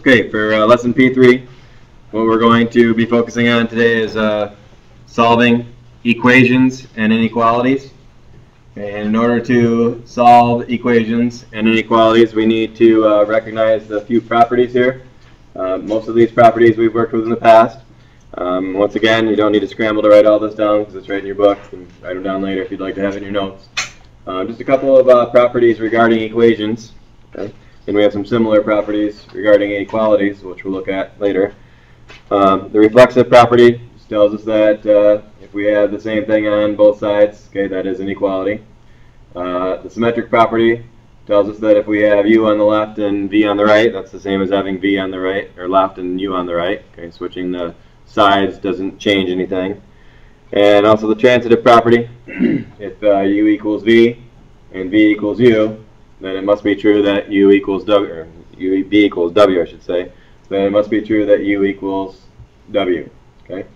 Okay, for uh, lesson P3, what we're going to be focusing on today is uh, solving equations and inequalities. And in order to solve equations and inequalities, we need to uh, recognize a few properties here. Uh, most of these properties we've worked with in the past. Um, once again, you don't need to scramble to write all this down because it's right in your book. You can write them down later if you'd like to have it in your notes. Uh, just a couple of uh, properties regarding equations. Okay? And we have some similar properties regarding inequalities, which we'll look at later. Um, the reflexive property tells us that uh, if we have the same thing on both sides, okay, that is an inequality. Uh, the symmetric property tells us that if we have u on the left and v on the right, that's the same as having v on the right, or left and u on the right. Okay, switching the sides doesn't change anything. And also the transitive property, if uh, u equals v and v equals u, then it must be true that u equals w, or u, v equals w, I should say. Then it must be true that u equals w. Okay.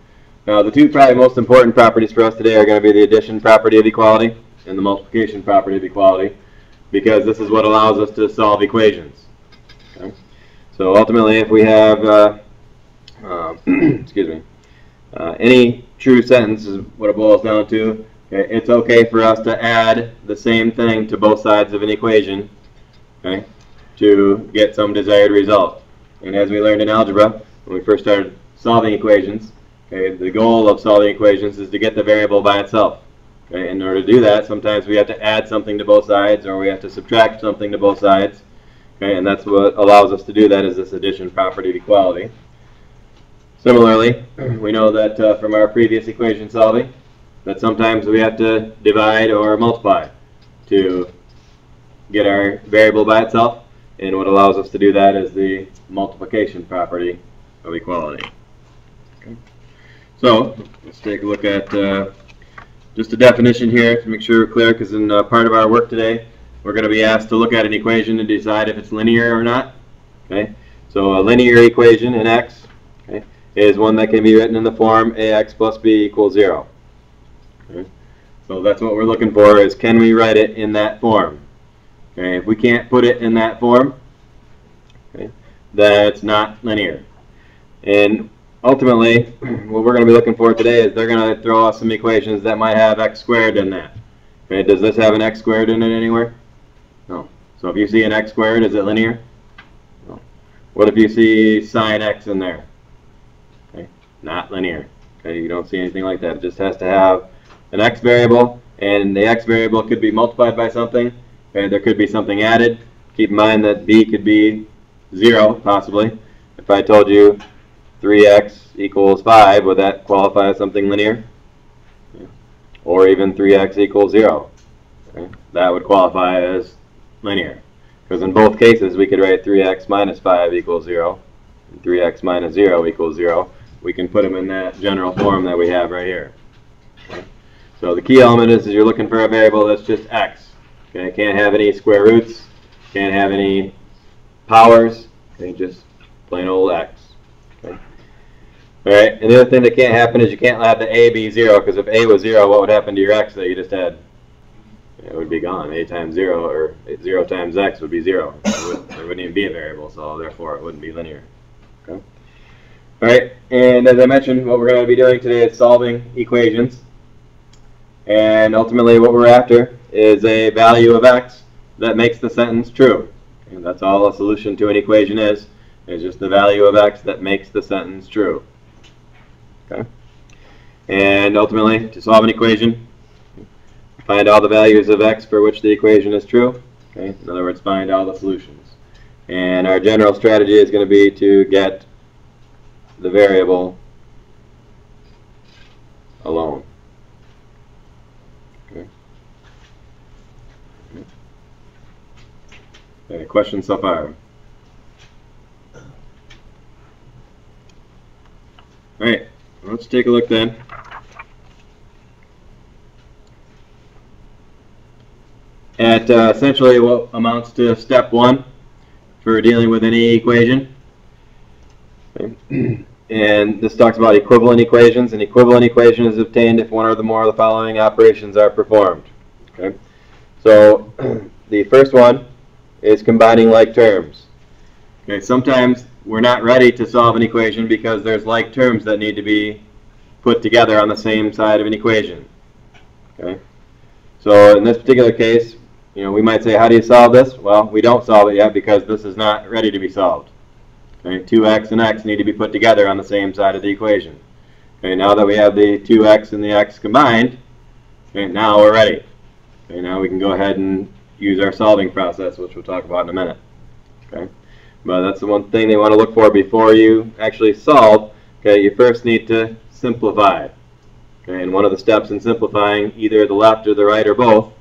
Now the two probably most important properties for us today are going to be the addition property of equality and the multiplication property of equality, because this is what allows us to solve equations. Okay. So ultimately, if we have, uh, uh, excuse me, uh, any true sentence is what it boils down to. Okay, it's okay for us to add the same thing to both sides of an equation okay, to get some desired result. And as we learned in algebra, when we first started solving equations, okay, the goal of solving equations is to get the variable by itself. Okay, in order to do that, sometimes we have to add something to both sides or we have to subtract something to both sides. Okay, and that's what allows us to do that is this addition property of equality. Similarly, we know that uh, from our previous equation solving, that sometimes we have to divide or multiply to get our variable by itself. And what allows us to do that is the multiplication property of equality. Okay. So let's take a look at uh, just a definition here to make sure we're clear because in uh, part of our work today we're going to be asked to look at an equation and decide if it's linear or not. Okay, So a linear equation in x okay, is one that can be written in the form ax plus b equals 0. Okay. So that's what we're looking for is can we write it in that form? Okay, if we can't put it in that form, okay, that's not linear. And ultimately, what we're going to be looking for today is they're going to throw us some equations that might have x squared in that. Okay, does this have an x squared in it anywhere? No. So if you see an x squared, is it linear? No. What if you see sine x in there? Okay, not linear. Okay, you don't see anything like that. It just has to have an x variable, and the x variable could be multiplied by something, and there could be something added. Keep in mind that b could be 0, possibly. If I told you 3x equals 5, would that qualify as something linear? Or even 3x equals 0. Okay. That would qualify as linear. Because in both cases, we could write 3x minus 5 equals 0, and 3x minus 0 equals 0. We can put them in that general form that we have right here. So the key element is, is you're looking for a variable that's just x. Okay, can't have any square roots, can't have any powers, okay, just plain old x. Okay. All right, and the other thing that can't happen is you can't have the a be 0, because if a was 0, what would happen to your x that you just had? It would be gone. a times 0, or 0 times x would be 0. It wouldn't, there wouldn't even be a variable, so therefore it wouldn't be linear. Okay. All right, and as I mentioned, what we're going to be doing today is solving equations. And ultimately what we're after is a value of x that makes the sentence true. And that's all a solution to an equation is, is just the value of x that makes the sentence true. Okay? And ultimately, to solve an equation, find all the values of x for which the equation is true. Okay? In other words, find all the solutions. And our general strategy is going to be to get the variable alone. Any questions so far? All right, let's take a look then. At uh, essentially what amounts to step one for dealing with any equation. And this talks about equivalent equations. An equivalent equation is obtained if one or the more of the following operations are performed. Okay. So the first one is combining like terms. Okay, sometimes we're not ready to solve an equation because there's like terms that need to be put together on the same side of an equation. Okay, so in this particular case, you know, we might say, how do you solve this? Well, we don't solve it yet because this is not ready to be solved. Okay, 2x and x need to be put together on the same side of the equation. Okay, now that we have the 2x and the x combined, okay, now we're ready. Okay, now we can go ahead and use our solving process, which we'll talk about in a minute. Okay, but that's the one thing they want to look for before you actually solve. Okay, you first need to simplify. Okay, and one of the steps in simplifying, either the left or the right or both,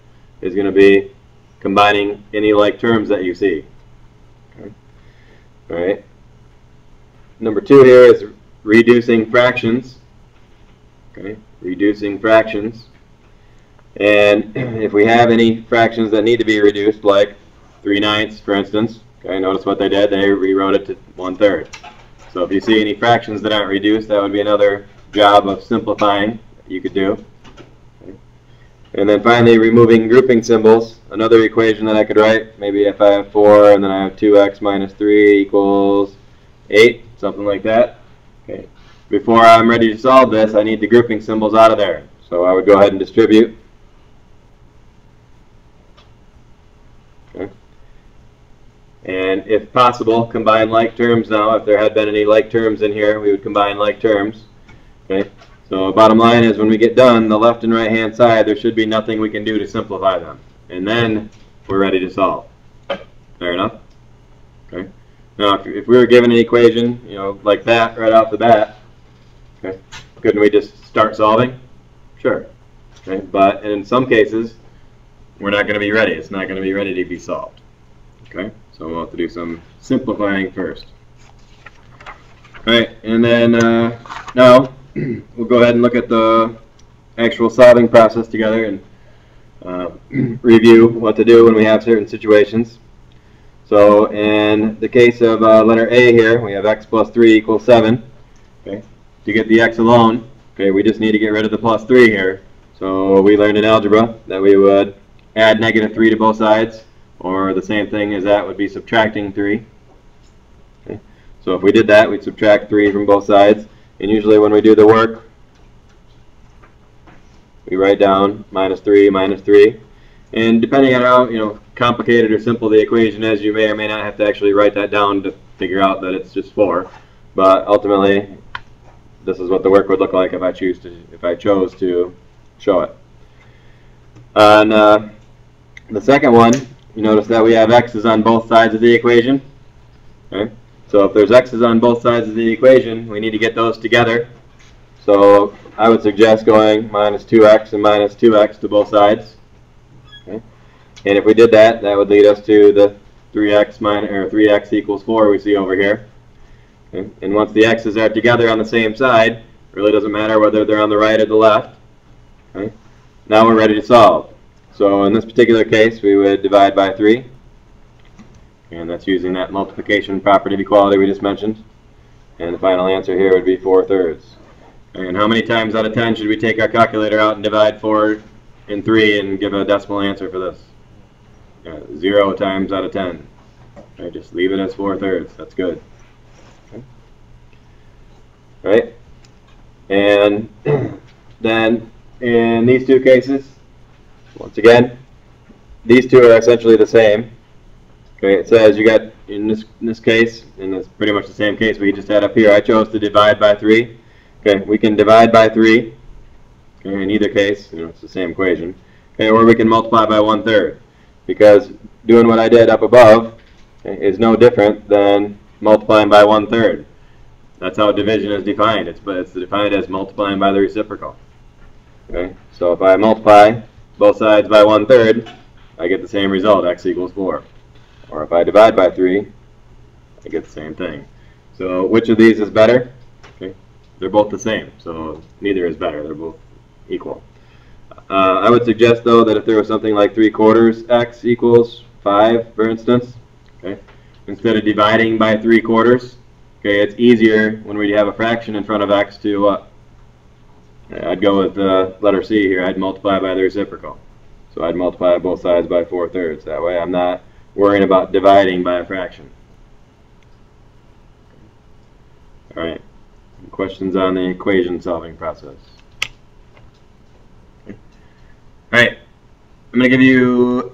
is going to be combining any like terms that you see. Okay. All right. Number two here is reducing fractions. Okay, reducing fractions. And if we have any fractions that need to be reduced, like 3 ninths, for instance, okay, notice what they did. They rewrote it to 1 third. So if you see any fractions that aren't reduced, that would be another job of simplifying you could do. And then finally, removing grouping symbols. Another equation that I could write, maybe if I have 4 and then I have 2x minus 3 equals 8, something like that. Okay. Before I'm ready to solve this, I need the grouping symbols out of there. So I would go ahead and distribute. And if possible, combine like terms now. If there had been any like terms in here, we would combine like terms. Okay. So bottom line is when we get done, the left and right hand side, there should be nothing we can do to simplify them. And then we're ready to solve. Fair enough? Okay. Now if, if we were given an equation, you know, like that right off the bat, okay, couldn't we just start solving? Sure. Okay. But in some cases, we're not going to be ready. It's not going to be ready to be solved. Okay. So we'll have to do some simplifying first. All right, and then uh, now we'll go ahead and look at the actual solving process together and uh, review what to do when we have certain situations. So in the case of uh, letter A here, we have x plus 3 equals 7. Okay. To get the x alone, okay, we just need to get rid of the plus 3 here. So we learned in algebra that we would add negative 3 to both sides, or the same thing as that would be subtracting 3. Okay. So if we did that, we'd subtract 3 from both sides. And usually when we do the work, we write down minus 3, minus 3. And depending on how you know complicated or simple the equation is, you may or may not have to actually write that down to figure out that it's just 4. But ultimately, this is what the work would look like if I choose to if I chose to show it. On uh, the second one, you notice that we have x's on both sides of the equation. So if there's x's on both sides of the equation, we need to get those together. So I would suggest going minus 2x and minus 2x to both sides. Okay. And if we did that, that would lead us to the 3x minus or 3x equals 4 we see over here. Okay. And once the x's are together on the same side, really doesn't matter whether they're on the right or the left. Okay. Now we're ready to solve. So in this particular case, we would divide by 3. And that's using that multiplication property of equality we just mentioned. And the final answer here would be 4 thirds. And how many times out of 10 should we take our calculator out and divide 4 and 3 and give a decimal answer for this? Yeah, 0 times out of 10. Okay, just leave it as 4 thirds. That's good. Okay. Right? And then in these two cases, once again, these two are essentially the same. Okay, it says you got, in this, in this case, and it's pretty much the same case we just had up here, I chose to divide by 3. Okay, we can divide by 3. Okay, in either case, you know, it's the same equation. Okay, or we can multiply by 1 third. Because doing what I did up above okay, is no different than multiplying by 1 third. That's how division is defined. It's, but it's defined as multiplying by the reciprocal. Okay, so if I multiply both sides by 1 third, I get the same result, x equals 4. Or if I divide by 3, I get the same thing. So which of these is better? Okay, They're both the same, so neither is better. They're both equal. Uh, I would suggest, though, that if there was something like 3 quarters x equals 5, for instance, okay, instead of dividing by 3 quarters, okay, it's easier when we have a fraction in front of x to, uh, I'd go with uh, letter C here. I'd multiply by the reciprocal. So I'd multiply both sides by 4 thirds. That way I'm not worrying about dividing by a fraction. All right. Questions on the equation solving process? All right. I'm going to give you